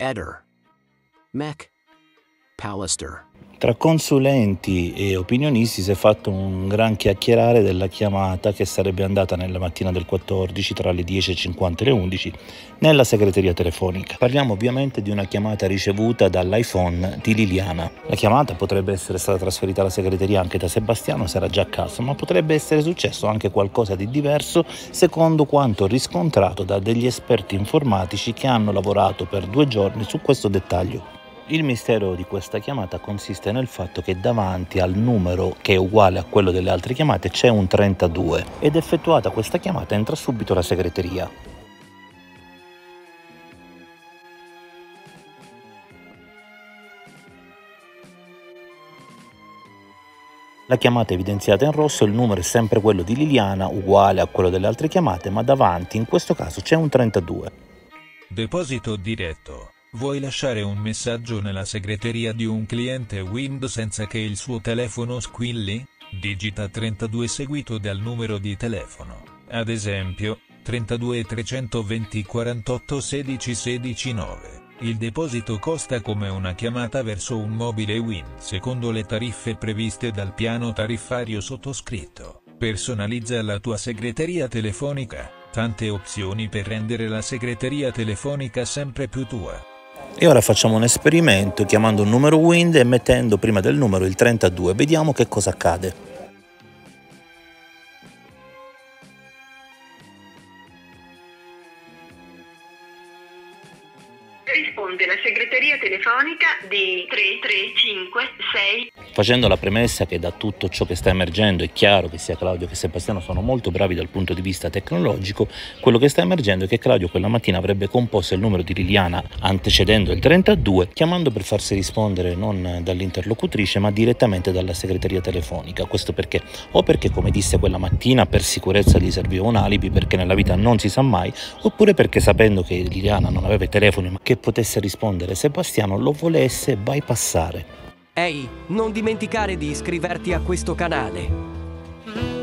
Eder. Mech. Pallister. Tra consulenti e opinionisti si è fatto un gran chiacchierare della chiamata che sarebbe andata nella mattina del 14 tra le 10.50 e le 11 nella segreteria telefonica. Parliamo ovviamente di una chiamata ricevuta dall'iPhone di Liliana. La chiamata potrebbe essere stata trasferita alla segreteria anche da Sebastiano, sarà già a caso, ma potrebbe essere successo anche qualcosa di diverso secondo quanto riscontrato da degli esperti informatici che hanno lavorato per due giorni su questo dettaglio. Il mistero di questa chiamata consiste nel fatto che davanti al numero che è uguale a quello delle altre chiamate c'è un 32 ed effettuata questa chiamata entra subito la segreteria. La chiamata evidenziata in rosso, il numero è sempre quello di Liliana, uguale a quello delle altre chiamate, ma davanti in questo caso c'è un 32. Deposito diretto. Vuoi lasciare un messaggio nella segreteria di un cliente Windows senza che il suo telefono squilli? Digita 32 seguito dal numero di telefono. Ad esempio, 32 320 48 16 16 9. Il deposito costa come una chiamata verso un mobile Win secondo le tariffe previste dal piano tariffario sottoscritto. Personalizza la tua segreteria telefonica, tante opzioni per rendere la segreteria telefonica sempre più tua. E ora facciamo un esperimento chiamando un numero Wind e mettendo prima del numero il 32, vediamo che cosa accade. Risponde la segreteria telefonica di 3356. Facendo la premessa che da tutto ciò che sta emergendo è chiaro che sia Claudio che Sebastiano sono molto bravi dal punto di vista tecnologico, quello che sta emergendo è che Claudio quella mattina avrebbe composto il numero di Liliana antecedendo il 32, chiamando per farsi rispondere non dall'interlocutrice ma direttamente dalla segreteria telefonica. Questo perché? O perché come disse quella mattina per sicurezza gli serviva un alibi perché nella vita non si sa mai, oppure perché sapendo che Liliana non aveva i telefoni ma potesse rispondere Sebastiano lo volesse bypassare. Ehi, non dimenticare di iscriverti a questo canale.